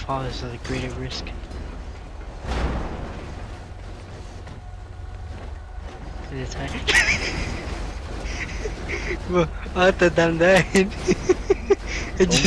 fall is at a greater risk. It's high. well, I thought I'm dying. it just